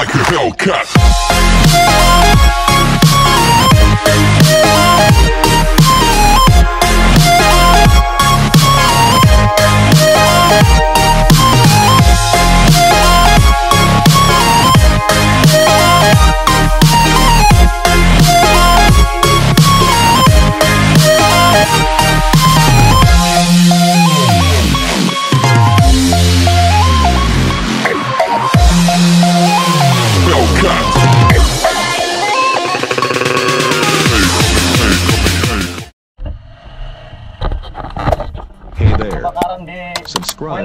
like a Hellcat.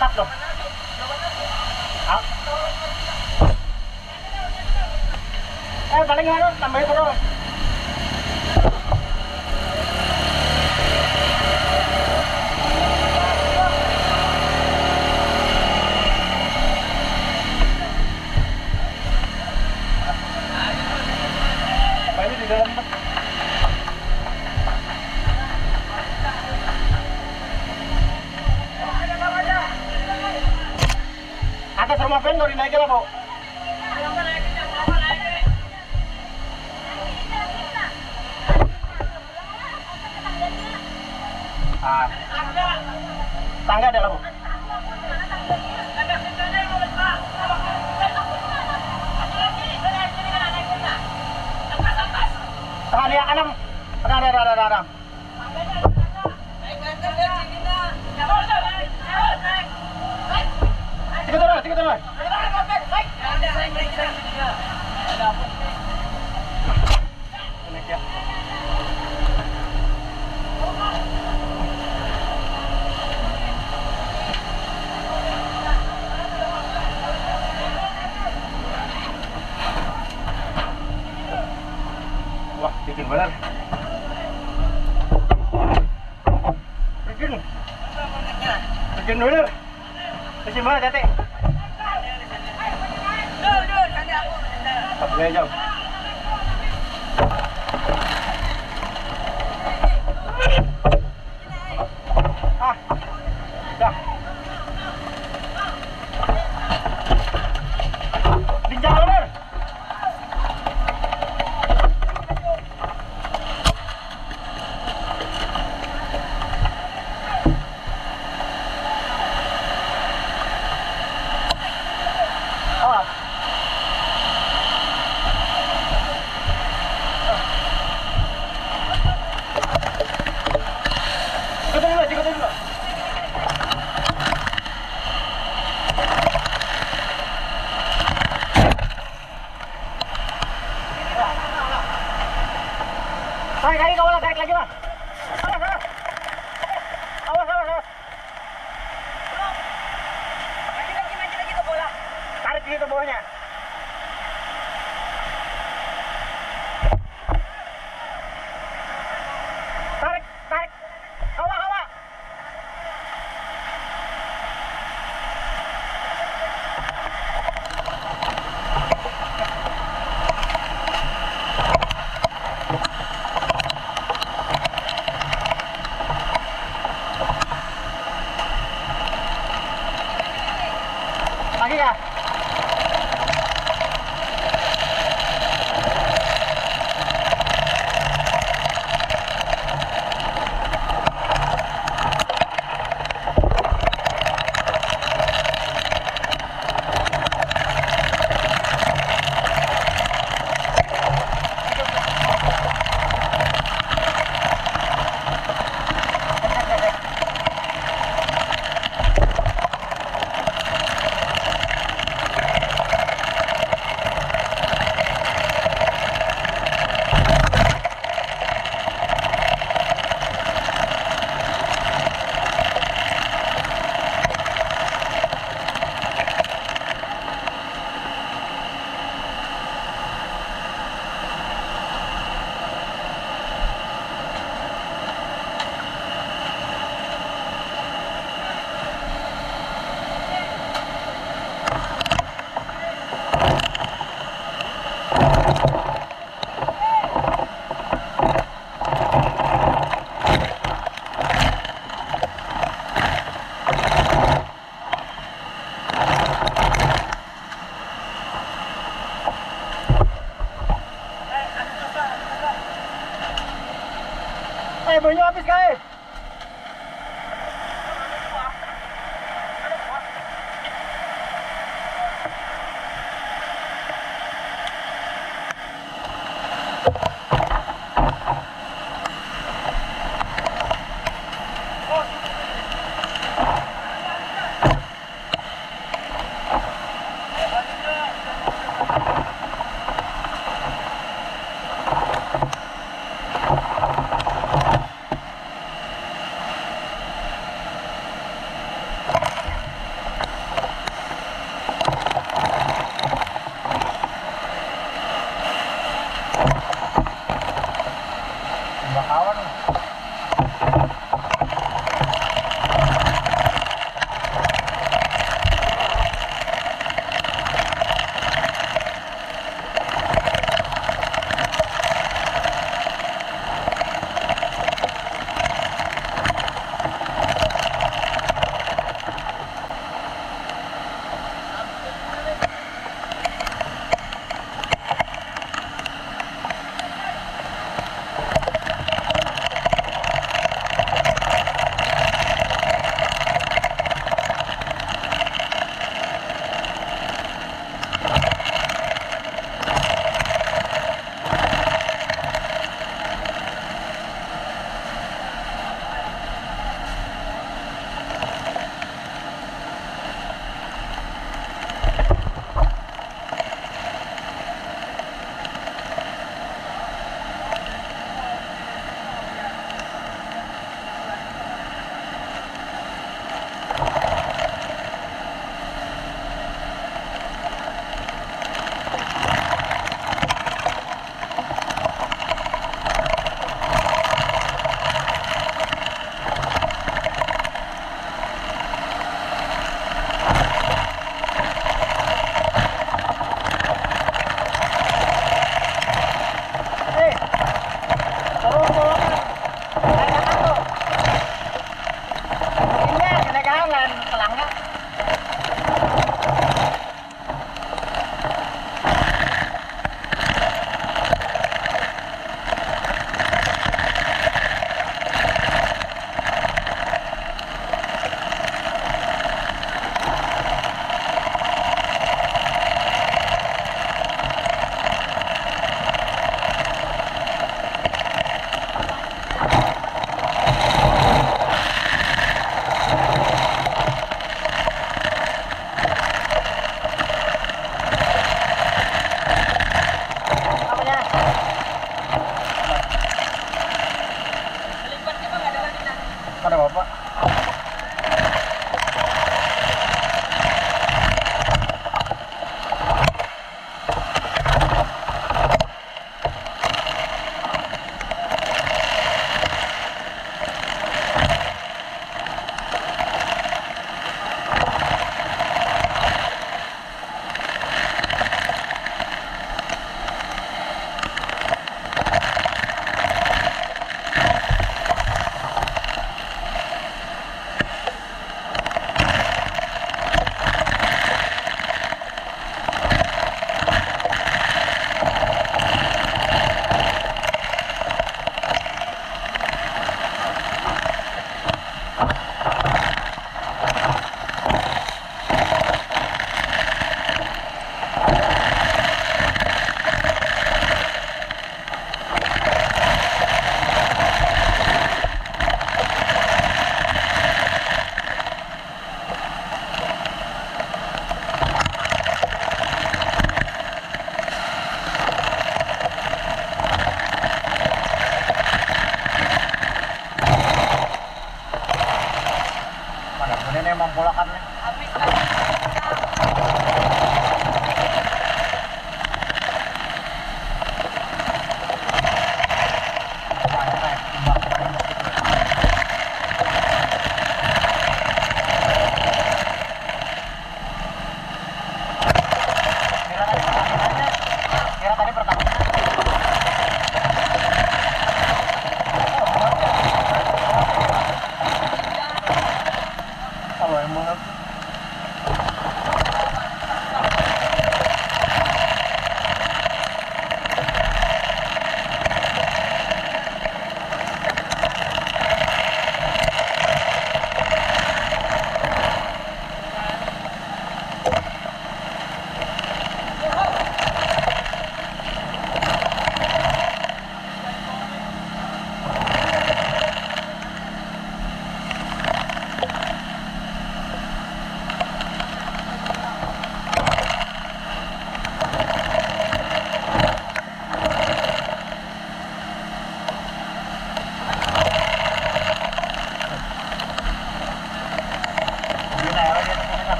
tắt luôn, đó. Em bắn anh hai đó làm mấy con rồi sama vendor dinaikin lah, Bu. Ah. Tangga ada lah, Bu. Tahan ya, Anam. Tahan, tahan, tahan, tahan. rồi Wah, bikin benar. Bikin. Bikin benar. Bikin benar, Tete. Ah,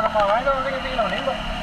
Orang bawain.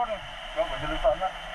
Nih, gue.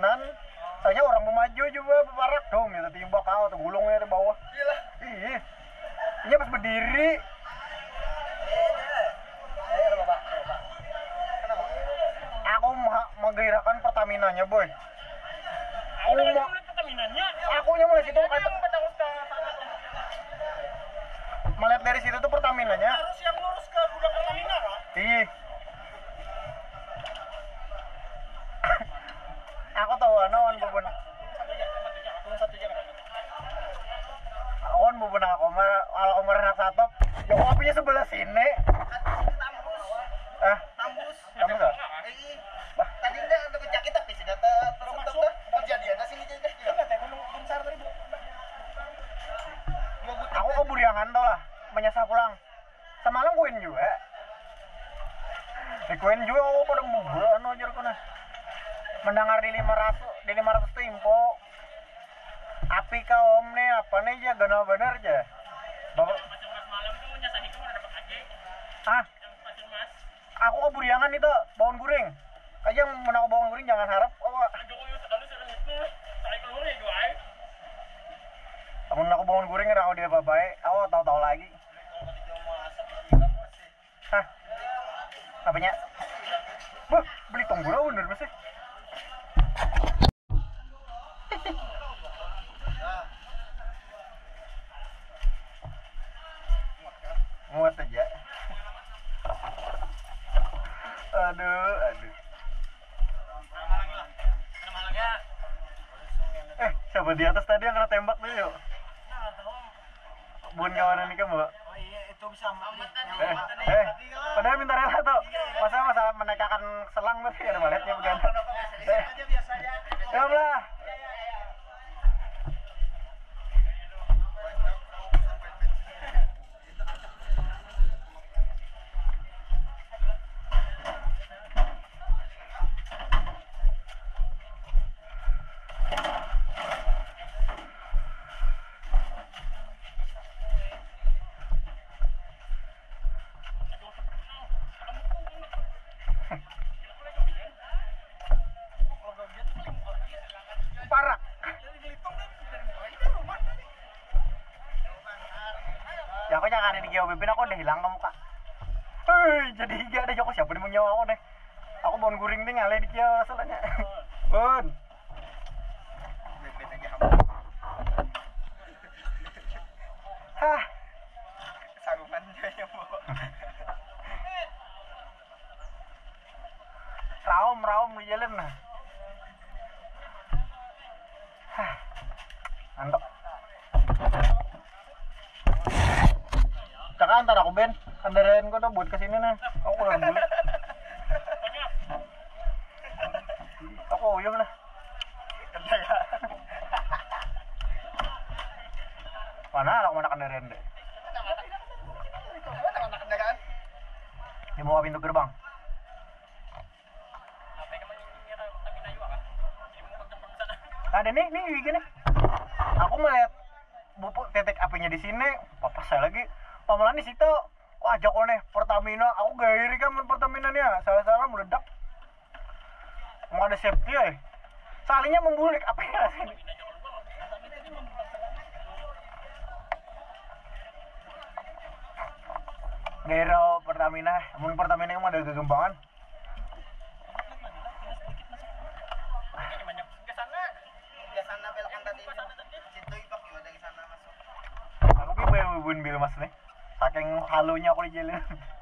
kanan tanya orang pemaju juga bebarak dong ya, timba kau tuh gulungnya di bawah. Iya. Iya pas berdiri. Aku menggerakkan Pertamina nya boy. apanya? Wah beli tombol bener mesti. Ya? muat aja. Aduh aduh. Eh siapa di atas tadi yang kena tembak tuh yuk? Bukan kawanan ini kan mbak. Oh iya, itu bisa Eh, eh, padahal minta rela tuh. Masa masa menekakan selang berarti ada baletnya bukan? Eh, ya lah. Ben, kendaraan gua tuh buat ke sini nih. Aku udah dulu. Aku uyuh lah. Mana lah mana kendaraan deh? Di bawah pintu gerbang. Ada nih, nih gini. Aku melihat bupuk titik apinya di sini, papa saya lagi. Pamalan di situ, Pertamina. Aku gairi kan main Pertamina nih, salah-salah meledak. Mau ada safety ya? Salingnya membulik apinya sini. Gairo Pertamina, mun Pertamina yang ada kegembangan. Aku bun bil mas nih. Saking halunya aku di jalan. Dia tadi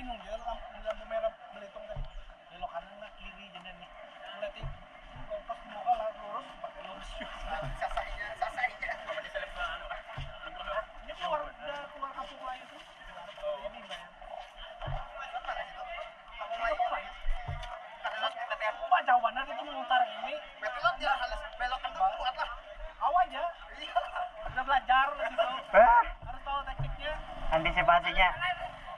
bingung dia lampu, lampu merah belitung tadi. Belok kanan nah kiri jadi nih. Mulai ti pas lah lurus pakai lurus. Sasainya, sasainya. Apa di seleb anu? Dia keluar udah keluar kampung Melayu tuh. Jadi bayar. Mana situ? Kampung Melayu. Pak jauh benar itu memutar ini. Betul dia halus belokan tuh kuat lah. Awas aja. Udah belajar gitu. Ah, Harus tahu tekniknya. antisipasinya.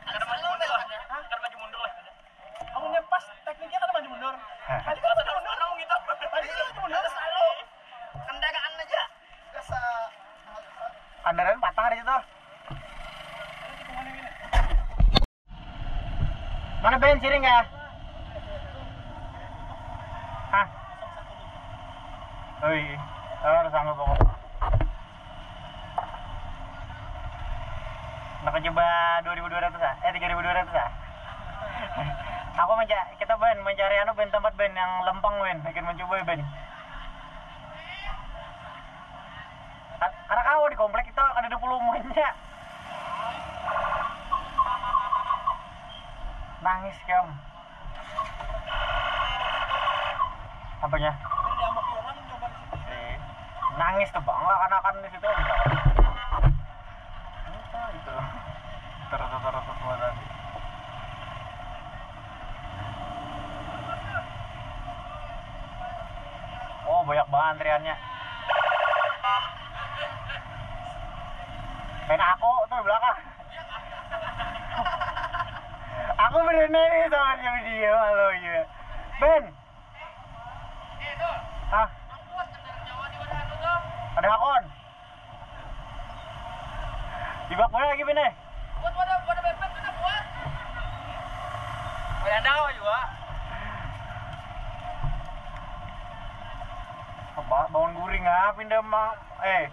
Karena maju mundur lah. Karena maju mundur lah. Kamu pas tekniknya kan maju mundur. Tadi kan maju mundur. Kamu gitu. Tadi kan maju mundur selalu. Kendaraan aja. Biasa. Kendaraan patah di situ. Mana Ben siring ya? Hah? Iya, oh, harus sanggup pokok. Nak coba 2200 ah? Eh 3200 ah? Aku mencari, kita Ben mencari anu Ben tempat Ben yang lempeng Ben, bikin mencoba Ben. Ka- Karena kau di komplek itu ada 20 rumahnya. Nangis kamu. Apanya? Ini diamuk orang coba di situ. Eh, nangis tuh bang, akan-akan di situ bisa. Bisa itu. Terus-terus semua tadi. Oh, banyak banget antriannya. Kayak aku tuh di belakang. aku bener nih sama dia video ya. Ben. Hah? Ada hakon. Di bak lagi bener? Buat pada pada bebek kita buat. Ada dawa juga. Apa? Bangun guring ah, pindah ma eh.